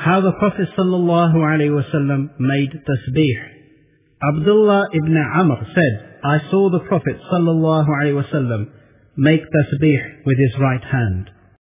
how the Prophet sallallahu alaihi wasallam made tasbih. Abdullah ibn Amr said, I saw the Prophet sallallahu alaihi wasallam make tasbih with his right hand.